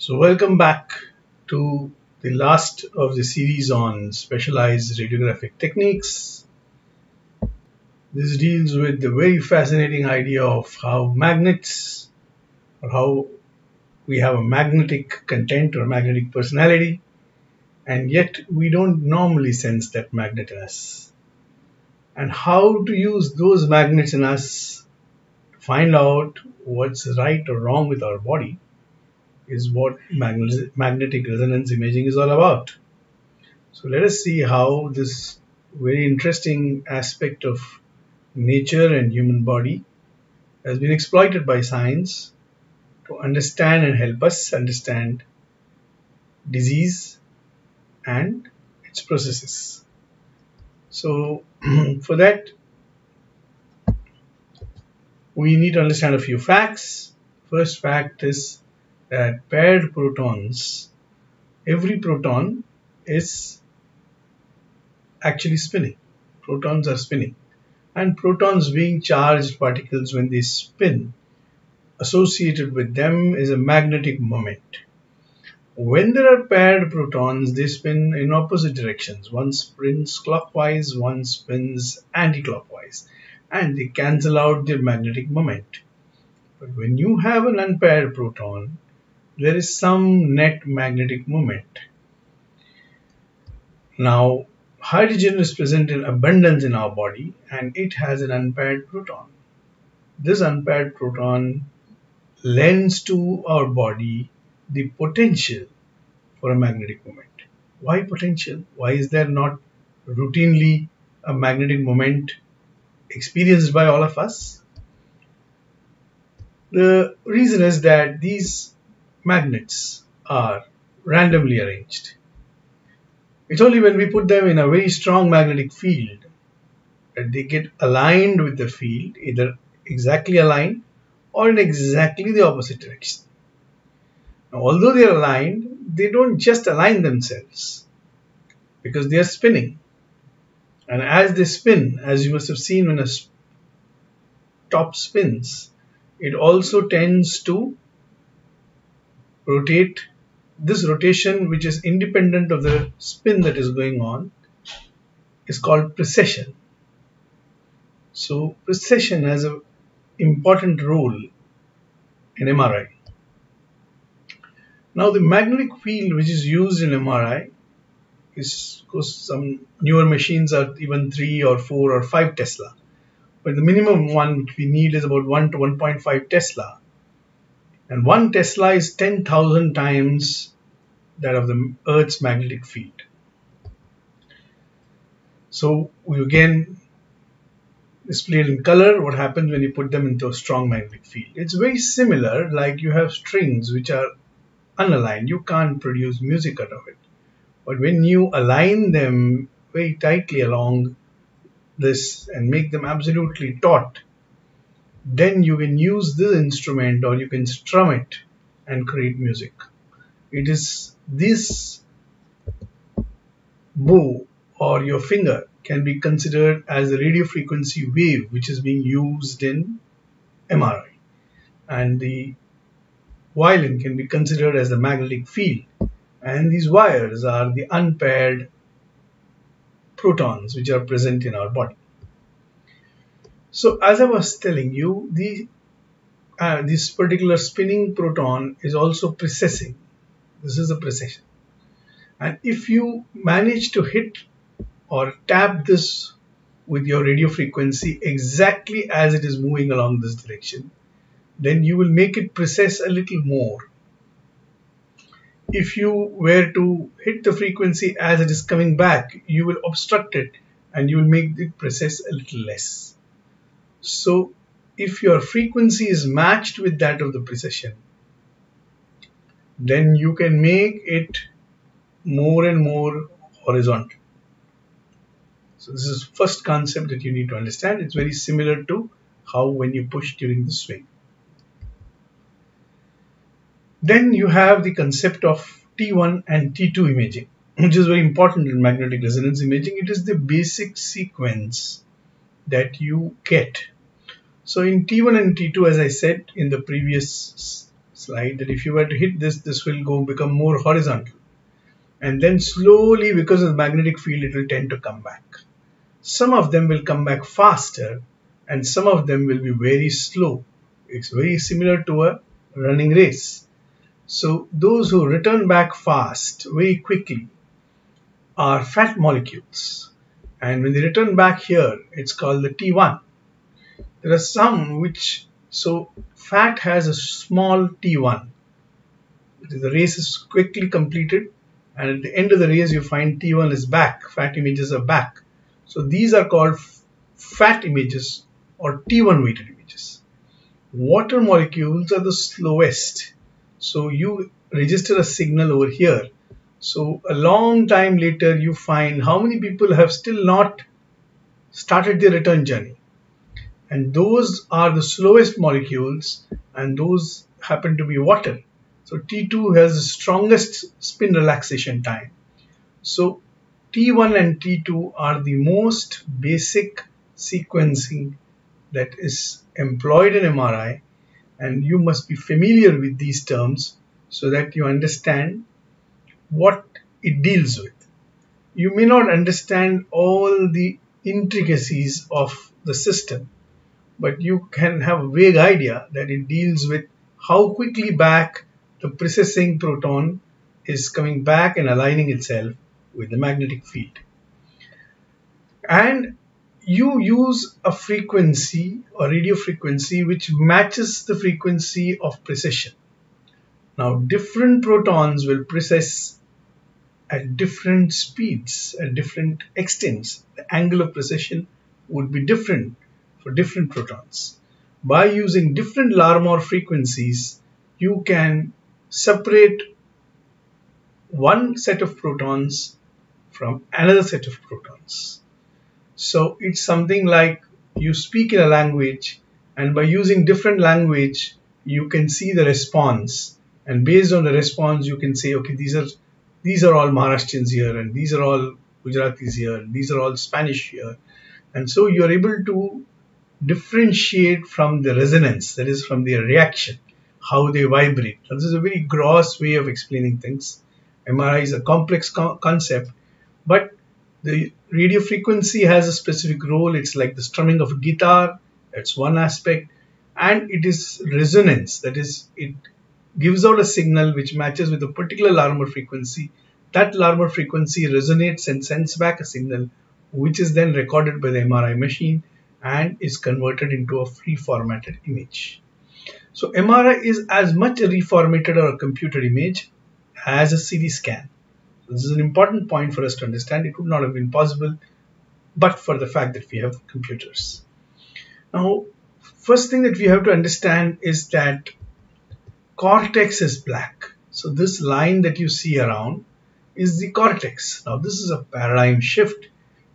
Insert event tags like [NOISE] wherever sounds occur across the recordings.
So welcome back to the last of the series on specialized radiographic techniques. This deals with the very fascinating idea of how magnets or how we have a magnetic content or magnetic personality and yet we don't normally sense that magnet in us. And how to use those magnets in us to find out what's right or wrong with our body is what magnetic resonance imaging is all about. So let us see how this very interesting aspect of nature and human body has been exploited by science to understand and help us understand disease and its processes. So [CLEARS THROAT] for that we need to understand a few facts. First fact is that paired protons, every proton is actually spinning. Protons are spinning. And protons being charged particles when they spin, associated with them is a magnetic moment. When there are paired protons, they spin in opposite directions. One spins clockwise, one spins anti-clockwise, and they cancel out their magnetic moment. But when you have an unpaired proton, there is some net magnetic moment. Now, hydrogen is present in abundance in our body and it has an unpaired proton. This unpaired proton lends to our body the potential for a magnetic moment. Why potential? Why is there not routinely a magnetic moment experienced by all of us? The reason is that these magnets are randomly arranged. It's only when we put them in a very strong magnetic field that they get aligned with the field, either exactly aligned or in exactly the opposite direction. Now, although they are aligned, they don't just align themselves because they are spinning. And as they spin, as you must have seen when a top spins, it also tends to rotate this rotation which is independent of the spin that is going on is called precession. So precession has an important role in MRI. Now the magnetic field which is used in MRI is because some newer machines are even 3 or 4 or 5 Tesla. But the minimum one we need is about 1 to 1.5 Tesla and one Tesla is 10,000 times that of the Earth's magnetic field. So we again displayed in color what happens when you put them into a strong magnetic field. It's very similar like you have strings which are unaligned. You can't produce music out of it. But when you align them very tightly along this and make them absolutely taut, then you can use this instrument or you can strum it and create music. It is this bow or your finger can be considered as a radio frequency wave which is being used in MRI and the violin can be considered as the magnetic field and these wires are the unpaired protons which are present in our body. So as I was telling you, the uh, this particular spinning proton is also precessing. This is a precession. And if you manage to hit or tap this with your radio frequency exactly as it is moving along this direction, then you will make it precess a little more. If you were to hit the frequency as it is coming back, you will obstruct it and you will make it precess a little less. So if your frequency is matched with that of the precession, then you can make it more and more horizontal. So this is first concept that you need to understand. It's very similar to how when you push during the swing. Then you have the concept of T1 and T2 imaging, which is very important in magnetic resonance imaging. It is the basic sequence that you get. So in T1 and T2, as I said in the previous slide that if you were to hit this, this will go become more horizontal. And then slowly, because of the magnetic field, it will tend to come back. Some of them will come back faster and some of them will be very slow. It's very similar to a running race. So those who return back fast, very quickly, are fat molecules. And when they return back here, it's called the T1. There are some which, so fat has a small T1. The race is quickly completed and at the end of the race you find T1 is back, fat images are back. So these are called fat images or T1 weighted images. Water molecules are the slowest. So you register a signal over here so a long time later, you find how many people have still not started their return journey. And those are the slowest molecules and those happen to be water. So T2 has the strongest spin relaxation time. So T1 and T2 are the most basic sequencing that is employed in MRI and you must be familiar with these terms so that you understand what it deals with. You may not understand all the intricacies of the system, but you can have a vague idea that it deals with how quickly back the precessing proton is coming back and aligning itself with the magnetic field. And you use a frequency or radio frequency which matches the frequency of precession. Now different protons will precess at different speeds, at different extents. The angle of precession would be different for different protons. By using different Larmor frequencies, you can separate one set of protons from another set of protons. So it's something like you speak in a language and by using different language, you can see the response and based on the response, you can say, okay, these are these are all Maharashtrians here, and these are all Gujaratis here, and these are all Spanish here. And so you are able to differentiate from the resonance, that is, from the reaction, how they vibrate. Now, this is a very gross way of explaining things. MRI is a complex co- concept, but the radio frequency has a specific role. It's like the strumming of a guitar, that's one aspect, and it is resonance, that is, it gives out a signal which matches with a particular Larmor frequency. That Larmor frequency resonates and sends back a signal which is then recorded by the MRI machine and is converted into a free formatted image. So MRI is as much a reformatted or a computer image as a CT scan. This is an important point for us to understand. It would not have been possible but for the fact that we have computers. Now, first thing that we have to understand is that cortex is black. So this line that you see around is the cortex. Now this is a paradigm shift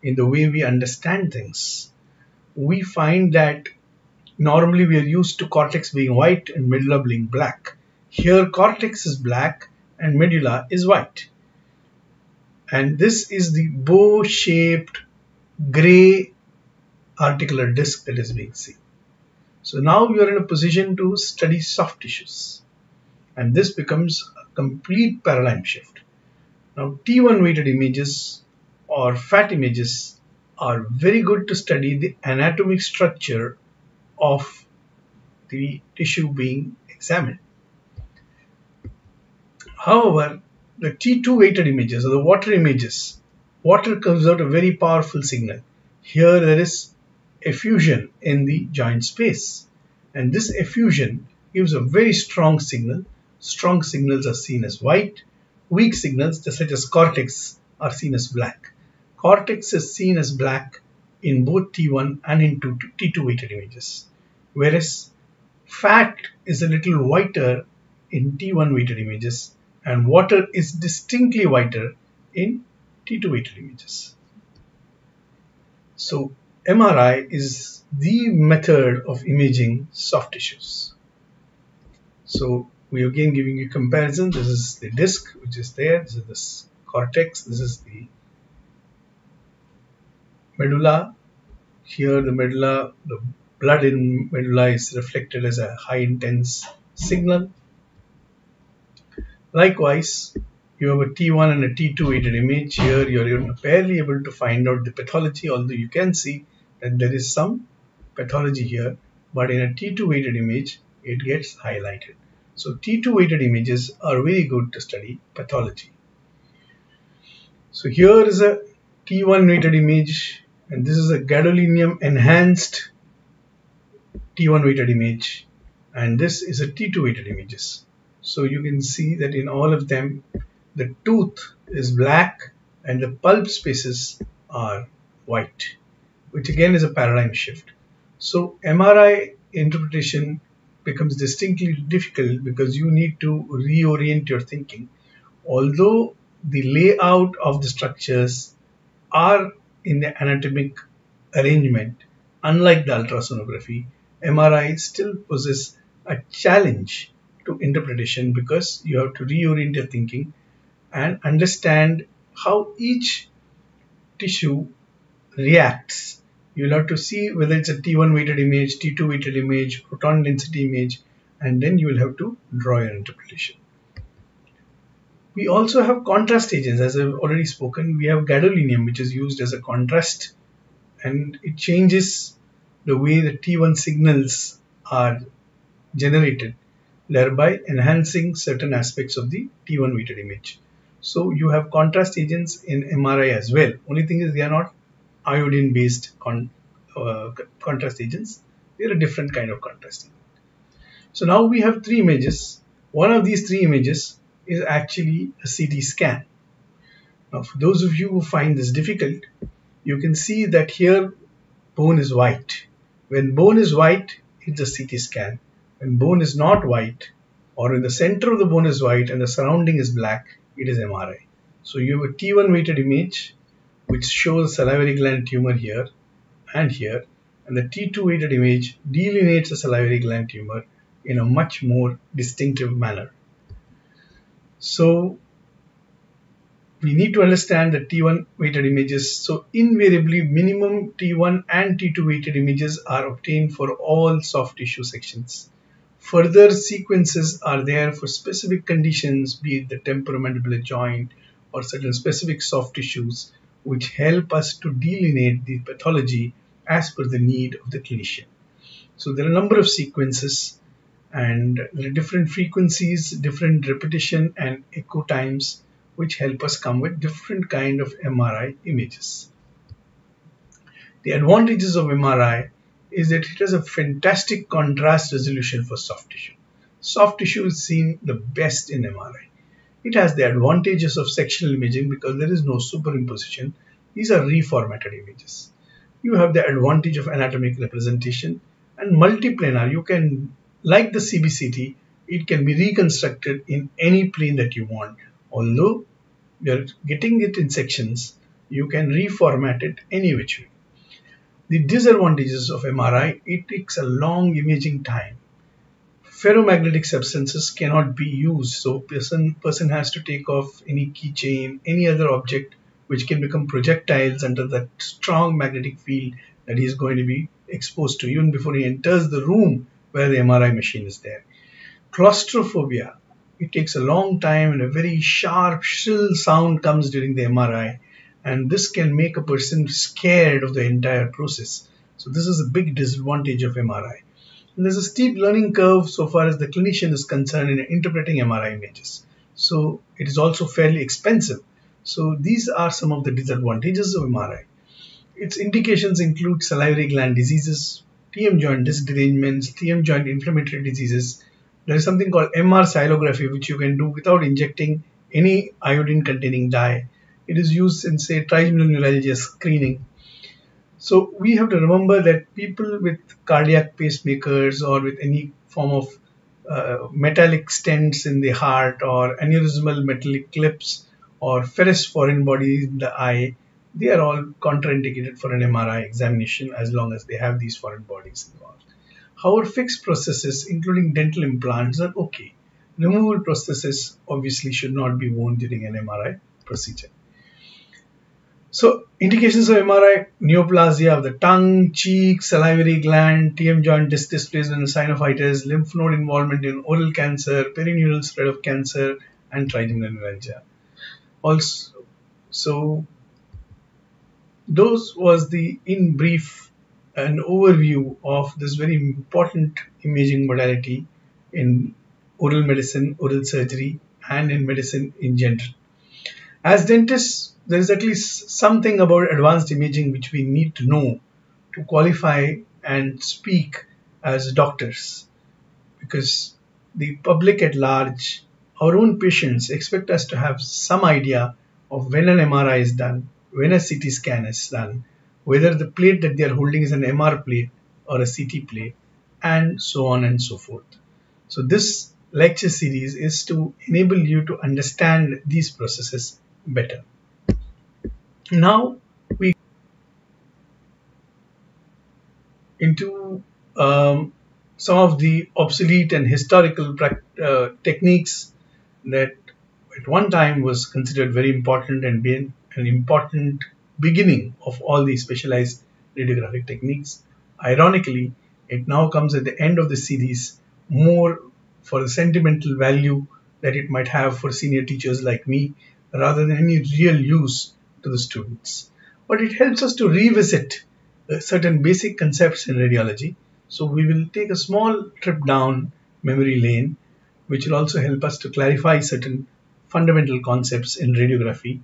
in the way we understand things. We find that normally we are used to cortex being white and medulla being black. Here cortex is black and medulla is white. And this is the bow-shaped gray articular disc that is being seen. So now we are in a position to study soft tissues and this becomes a complete paradigm shift. Now T1 weighted images or fat images are very good to study the anatomic structure of the tissue being examined. However, the T2 weighted images or the water images, water comes out a very powerful signal. Here there is effusion in the joint space and this effusion gives a very strong signal Strong signals are seen as white. Weak signals, such as cortex, are seen as black. Cortex is seen as black in both T1 and in T2 weighted images, whereas fat is a little whiter in T1 weighted images and water is distinctly whiter in T2 weighted images. So MRI is the method of imaging soft tissues. So we are again giving you comparison. This is the disc which is there. This is the cortex. This is the medulla. Here the medulla, the blood in medulla is reflected as a high intense signal Likewise, you have a T1 and a T2 weighted image. Here you're barely able to find out the pathology, although you can see that there is some pathology here. But in a T2 weighted image, it gets highlighted. So T2 weighted images are very good to study pathology. So here is a T1 weighted image and this is a gadolinium enhanced T1 weighted image and this is a T2 weighted images. So you can see that in all of them the tooth is black and the pulp spaces are white which again is a paradigm shift. So MRI interpretation becomes distinctly difficult because you need to reorient your thinking. Although the layout of the structures are in the anatomic arrangement, unlike the ultrasonography, MRI still poses a challenge to interpretation because you have to reorient your thinking and understand how each tissue reacts. You'll have to see whether it's a T1 weighted image, T2 weighted image, proton density image, and then you will have to draw your interpretation. We also have contrast agents, as I've already spoken. We have gadolinium, which is used as a contrast, and it changes the way the T1 signals are generated, thereby enhancing certain aspects of the T1 weighted image. So you have contrast agents in MRI as well. Only thing is they are not iodine based con uh, contrast agents. They are a different kind of contrast agent. So now we have three images. One of these three images is actually a CT scan. Now for those of you who find this difficult, you can see that here bone is white. When bone is white, it's a CT scan. When bone is not white, or in the center of the bone is white and the surrounding is black, it is MRI. So you have a T1 weighted image which shows salivary gland tumor here and here and the T2 weighted image delineates the salivary gland tumor in a much more distinctive manner. So we need to understand the T1 weighted images. So invariably minimum T1 and T2 weighted images are obtained for all soft tissue sections. Further sequences are there for specific conditions, be it the temporomandibular joint or certain specific soft tissues, which help us to delineate the pathology as per the need of the clinician. So there are a number of sequences and different frequencies, different repetition and echo times which help us come with different kind of MRI images. The advantages of MRI is that it has a fantastic contrast resolution for soft tissue. Soft tissue is seen the best in MRI. It has the advantages of sectional imaging because there is no superimposition. These are reformatted images. You have the advantage of anatomic representation and multiplanar. You can, like the CBCT, it can be reconstructed in any plane that you want. Although you're getting it in sections, you can reformat it any which way. The disadvantages of MRI, it takes a long imaging time. Ferromagnetic substances cannot be used, so person person has to take off any keychain, any other object which can become projectiles under that strong magnetic field that he is going to be exposed to even before he enters the room where the MRI machine is there. Claustrophobia, it takes a long time and a very sharp shrill sound comes during the MRI and this can make a person scared of the entire process. So this is a big disadvantage of MRI. And there's a steep learning curve so far as the clinician is concerned in interpreting MRI images. So it is also fairly expensive. So these are some of the disadvantages of MRI. Its indications include salivary gland diseases, TM joint disc derangements, TM joint inflammatory diseases. There is something called MR sialography which you can do without injecting any iodine containing dye it is used in say trigeminal neuralgia screening. So we have to remember that people with cardiac pacemakers or with any form of uh, metallic stents in the heart or aneurysmal metallic clips or ferrous foreign bodies in the eye, they are all contraindicated for an MRI examination as long as they have these foreign bodies involved. However, fixed prostheses, including dental implants, are okay. Removable prostheses obviously should not be worn during an MRI procedure. So indications of MRI, neoplasia of the tongue, cheek, salivary gland, TM joint disc displacement, synovitis, lymph node involvement in oral cancer, perineural spread of cancer, and trigeminal neuralgia. Also, so those was the in brief an overview of this very important imaging modality in oral medicine, oral surgery, and in medicine in general. As dentists, there is at least something about advanced imaging which we need to know to qualify and speak as doctors because the public at large, our own patients expect us to have some idea of when an MRI is done, when a CT scan is done, whether the plate that they are holding is an MR plate or a CT plate, and so on and so forth. So this lecture series is to enable you to understand these processes better. Now we into um, some of the obsolete and historical uh, techniques that at one time was considered very important and been an important beginning of all these specialized radiographic techniques. Ironically, it now comes at the end of the series more for the sentimental value that it might have for senior teachers like me rather than any real use to the students. But it helps us to revisit uh, certain basic concepts in radiology. So we will take a small trip down memory lane, which will also help us to clarify certain fundamental concepts in radiography.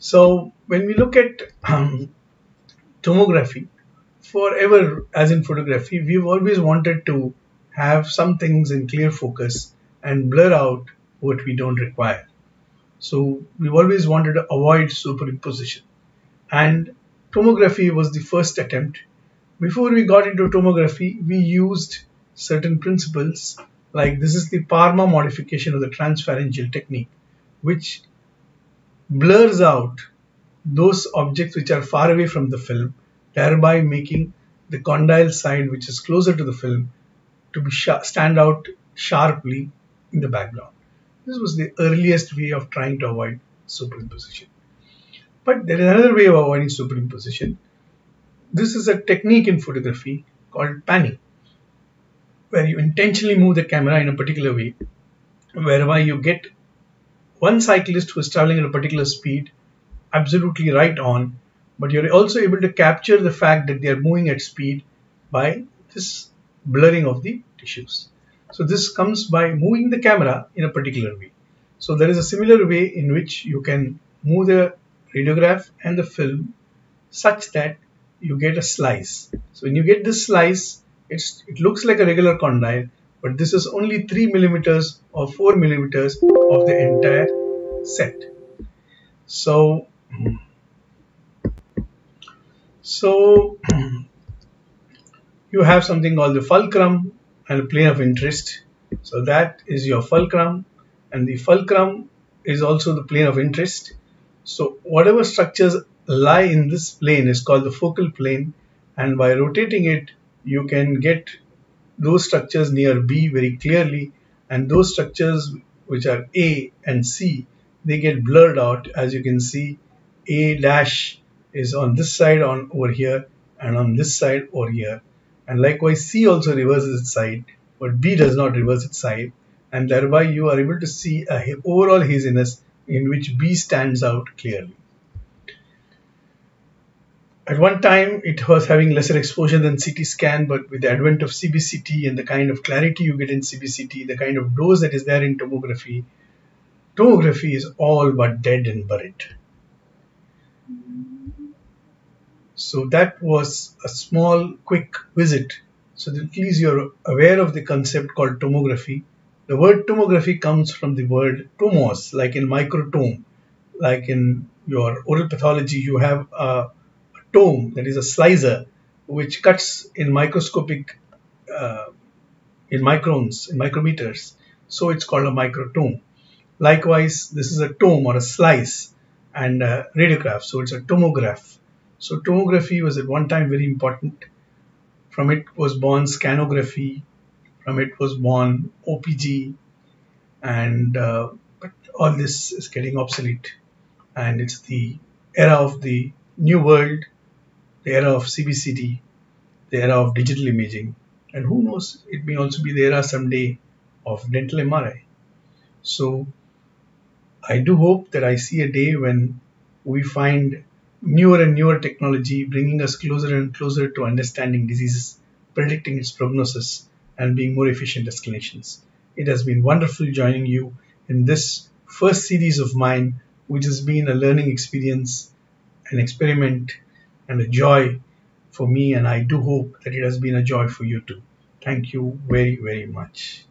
So when we look at um, tomography, forever as in photography, we've always wanted to have some things in clear focus and blur out what we don't require. So we've always wanted to avoid superimposition. And tomography was the first attempt. Before we got into tomography, we used certain principles like this is the Parma modification of the transpharyngeal technique, which blurs out those objects which are far away from the film, thereby making the condyle side, which is closer to the film, to be stand out sharply in the background. This was the earliest way of trying to avoid superimposition. But there is another way of avoiding superimposition. This is a technique in photography called panning, where you intentionally move the camera in a particular way, whereby you get one cyclist who is traveling at a particular speed absolutely right on, but you're also able to capture the fact that they are moving at speed by this blurring of the tissues. So this comes by moving the camera in a particular way. So there is a similar way in which you can move the radiograph and the film such that you get a slice. So when you get this slice, it looks like a regular condyle, but this is only 3 millimeters or 4 millimeters of the entire set. So, so [CLEARS THROAT] you have something called the fulcrum and plane of interest. So that is your fulcrum and the fulcrum is also the plane of interest. So whatever structures lie in this plane is called the focal plane and by rotating it you can get those structures near B very clearly and those structures which are A and C they get blurred out. As you can see A dash is on this side on over here and on this side over here. And likewise C also reverses its side but B does not reverse its side. And thereby you are able to see a overall haziness in which B stands out clearly. At one time it was having lesser exposure than CT scan but with the advent of CBCT and the kind of clarity you get in CBCT, the kind of dose that is there in tomography, tomography is all but dead and buried. So that was a small, quick visit. So that at least you're aware of the concept called tomography. The word tomography comes from the word tomos, like in microtome. Like in your oral pathology, you have a, a tome, that is a slicer, which cuts in microscopic, uh, in microns, in micrometers. So it's called a microtome. Likewise, this is a tome or a slice and a radiograph. So it's a tomograph. So tomography was at one time very important. From it was born scanography. From it was born OPG, and uh, but all this is getting obsolete. And it's the era of the new world, the era of CBCT, the era of digital imaging, and who knows, it may also be the era someday of dental MRI. So I do hope that I see a day when we find newer and newer technology bringing us closer and closer to understanding diseases, predicting its prognosis, and being more efficient as clinicians. It has been wonderful joining you in this first series of mine, which has been a learning experience, an experiment, and a joy for me. And I do hope that it has been a joy for you too. Thank you very, very much.